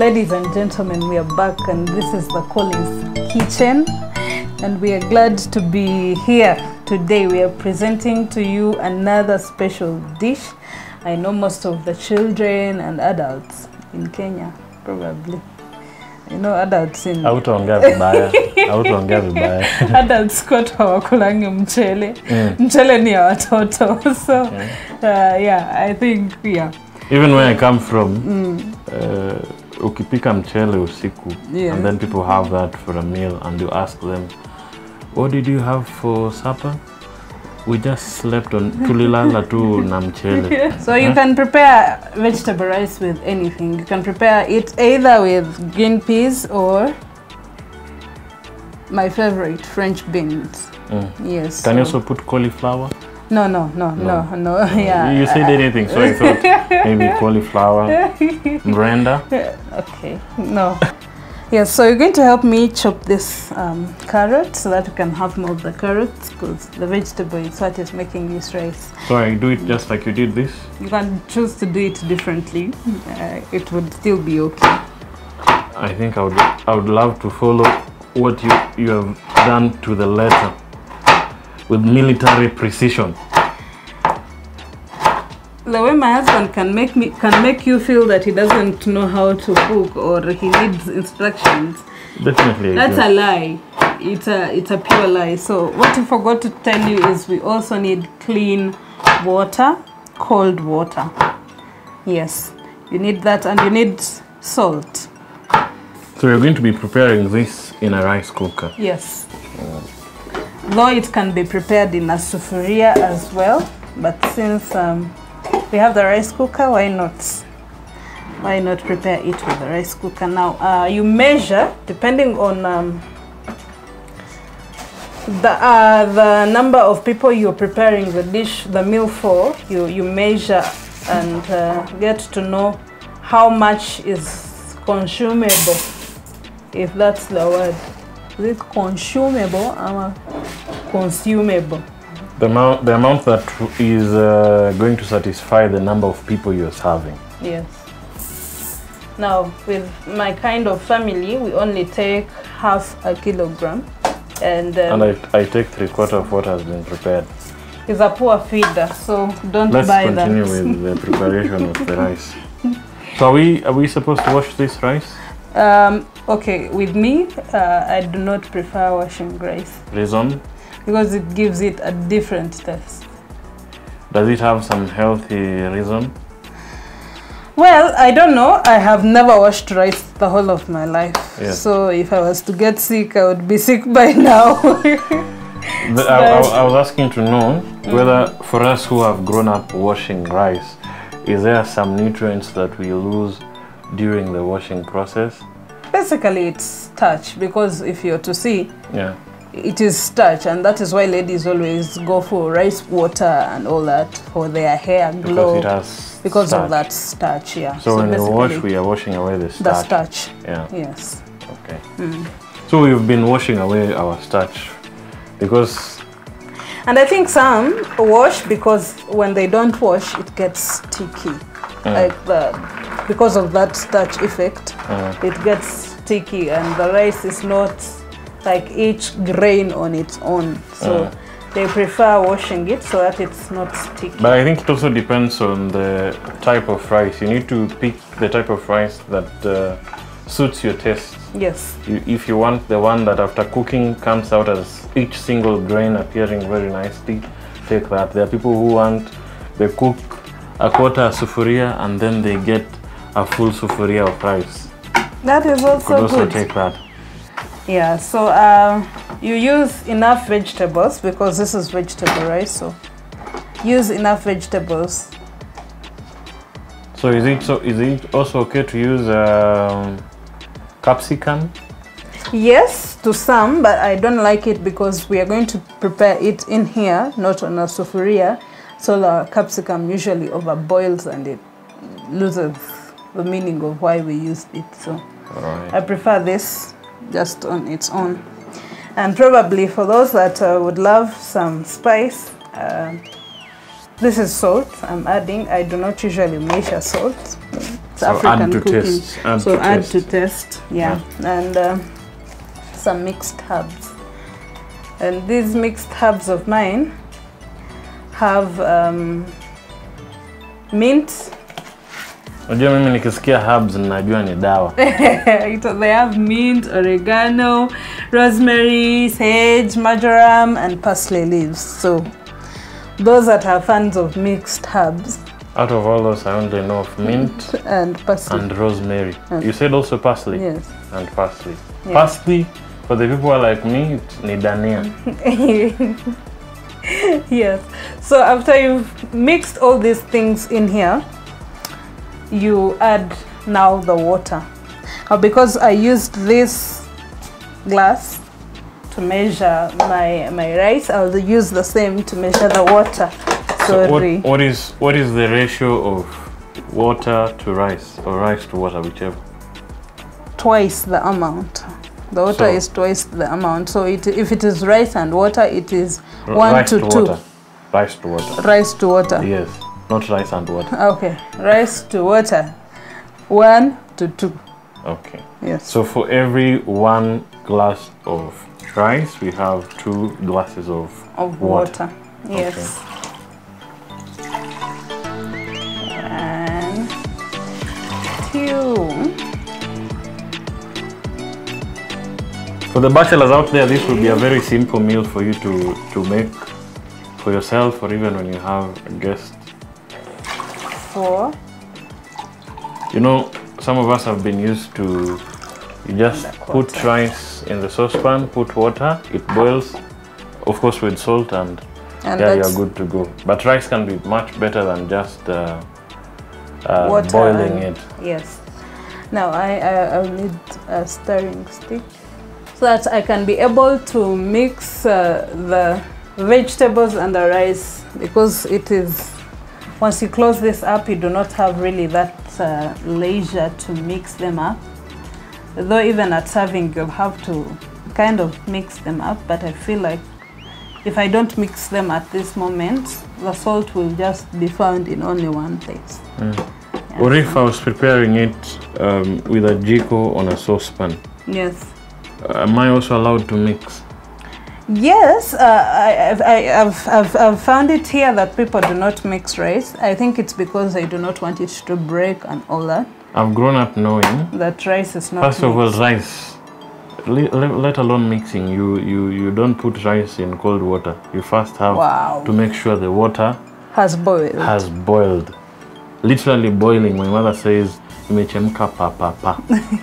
Ladies and gentlemen, we are back and this is the Collins Kitchen. And we are glad to be here today. We are presenting to you another special dish. I know most of the children and adults in Kenya probably. You know adults in hautaongea vibaya. Hautaongea vibaya. Adults kwetu hawakulangi mchele. Mchele ni ya watoto so uh, yeah i think yeah. Even where i come from uh, ukipika mchele usiku Yeah. and then people have that for a meal and you ask them what did you have for supper we just slept on tulilala tu na mchele So you can prepare vegetable rice with anything. You can prepare it either with green peas or my favorite French beans. Mm. Yes. can so. you also put cauliflower No, no, no, no, no. Yeah. you said anything so i thought maybe cauliflower brenda Okay. No. Yes, so you're going to help me chop this um, carrot so that we can have more of the carrots because the vegetable is what is making this rice. so i do it just like you did this You can choose to do it differently. Uh, it would still be okay. I think I would I would love to follow what you you have done to the letter with military precision. the way my husband can make me can make you feel that he doesn't know how to cook or he needs instructions Definitely. That's do. a lie it's a it's a pure lie so what i forgot to tell you is we also need clean water cold water yes you need that and you need salt so you're going to be preparing this in a rice cooker. yes oh. Though it can be prepared in a sufuria as well but since um, we have the rice cooker why not? Why not prepare it with the rice cooker? Now uh, you measure depending on um, the uh, the number of people you're preparing the dish the meal for you you measure and uh, get to know how much is consumable if that's the word. Is it consumable consumable The amount the amount that is uh, going to satisfy the number of people you're serving. Yes. Now, with my kind of family, we only take half a kilogram, and, um, And I, I take three quarter of what has been prepared. it's a poor feeder, so don't Let's buy continue that. with the preparation of the rice. So are we are we supposed to wash this rice? Um, okay, with me, uh, I do not prefer washing rice Reason? because it gives it a different taste. Does it have some healthy reason? Well, I don't know. I have never washed rice the whole of my life. Yeah. So if I was to get sick, I would be sick by now. The, I, I, I was asking to know whether for us who have grown up washing rice, is there some nutrients that we lose during the washing process? Basically, it's starch because if you're to see, Yeah. it is starch, and that is why ladies always go for rice water and all that for their hair Because glow it has because starch. of that starch. Yeah. So, when we wash, we are washing away the starch the starch. Yeah. Yes. Okay. Mm. So we've been washing away our starch because And I think some wash because when they don't wash, it gets sticky. Mm. Like the because of that starch effect, mm. it gets sticky, and the rice is not like each grain on its own. So they prefer washing it so that it's not sticky. But I think it also depends on the type of rice. You need to pick the type of rice that uh, suits your taste. Yes. You, if you want the one that after cooking comes out as each single grain appearing very nicely, take that. There are people who want they cook a quarter sufuria and then they get a full sufuria of rice. That is Could also also good. take that. Yeah, so um, you use enough vegetables because this is vegetable rice. So use enough vegetables. So is it so is it also okay to use um, capsicum? Yes, to some, but I don't like it because we are going to prepare it in here, not on a sufuria. So the capsicum usually overboils and it loses the meaning of why we used it. So Alright. I prefer this just on its own. And probably for those that uh, would love some spice, uh, this is salt I'm adding. I do not usually measure salt. It's So add to taste, add so to add taste. to taste. Yeah, and um some mixed herbs. And these mixed herbs of mine have um, mint. Unajua mimi nikisikia herbs ninajua ni dawa. they have mint, oregano, rosemary, sage, marjoram, and parsley leaves. So those that are fans of mixed herbs Out of all those, I only know of mint and parsley. and rosemary. And- You said also parsley yes. and parsley. Yeah. Parsley, for the people like me, it's ni dhania. yes. So after you've mixed all these things in here, you add now the water. Now because I used this glass to measure my my rice, I'll use the same to measure the water. So what, Sorry. what is what is the ratio of water to rice or rice to water, whichever? twice the amount. The water So- is twice the amount. So it, if it is rice and water, it is one rice to, two. water. Rice to water. Rice to water. Yes, not rice and water. Okay, rice to water, one to two. Okay. Yes. So for every one glass of rice, we have two glasses of of water. water. Yes. And two. For the bachelors out there, this will be a very simple meal for you to, to make for yourself or even when you have a guest. Four. You know, some of us have been used to you just put rice in the saucepan, put water, it boils, of course with salt and And yeah, you're good to go. But rice can be much better than just uh, uh, water. boiling and- it. Yes. Now I, I I'll need a stirring stick so that I can be able to mix uh, the vegetables and the rice because it is once you close this up you do not have really that uh, leisure to mix them up. Though even at serving you'll have to kind of mix them up but I feel like if I don't mix them at this moment the salt will just be found in only one place. Yeah, Or if I was preparing it um, with a jiko on a saucepan, yes. Am I also allowed to mix? Yes, uh, I, I've, I, I've, I've, I've found it here that people do not mix rice. I think it's because they do not want it to break and all that. I've grown up knowing That rice is not. First of all, rice. Le- le- let alone mixing, you, you, you don't put rice in cold water. You first have Wow. to make sure the water has boiled. has boiled. Literally boiling. My mother says, imechemka pa pa pa.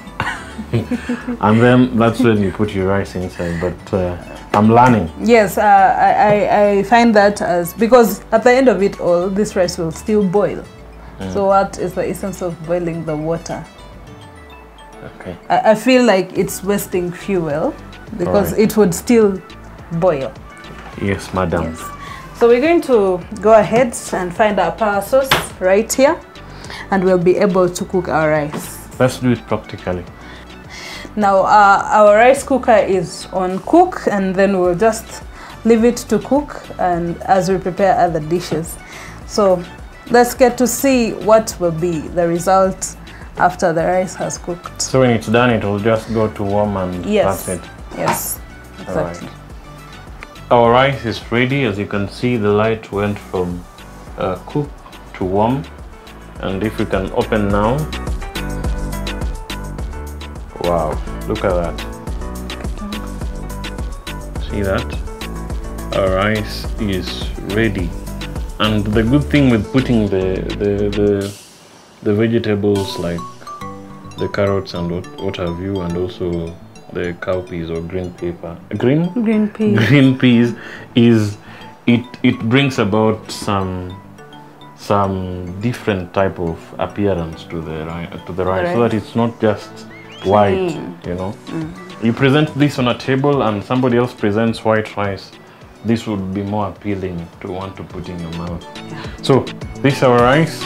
and then that's when you put your rice inside. But uh, I'm learning. yes, uh, I, I, find that as because at the end of it all, this rice will still boil. So what is the essence of boiling the water? Okay. I, I feel like it's wasting fuel because Alright. it would still boil. Yes, madam. Yes. So we're going to go ahead and find our power source right here and we'll be able to cook our rice. Let's do it practically. Now uh, our rice cooker is on cook and then we'll just leave it to cook and as we prepare other dishes. So let's get to see what will be the result after the rice has cooked. So when it's done, it will just go to warm and Yes. that's it. Yes, exactly. Our rice is ready. As you can see, the light went from uh, cook to warm. And if we can open now. Wow, look at that. See that? Our rice is ready. And the good thing with putting the, the, the, the vegetables like the carrots and what, what have you, and also the cowpeas or green paper, green Green pea. green peas is it it brings about some some different type of appearance to the to the rice so that it's not just white Plain. you know? You present this on a table and somebody else presents white rice this would be more appealing to want to put in your mouth. So this is our rice.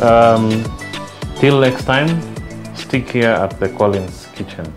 Um, till next time stick here at the Collince kitchen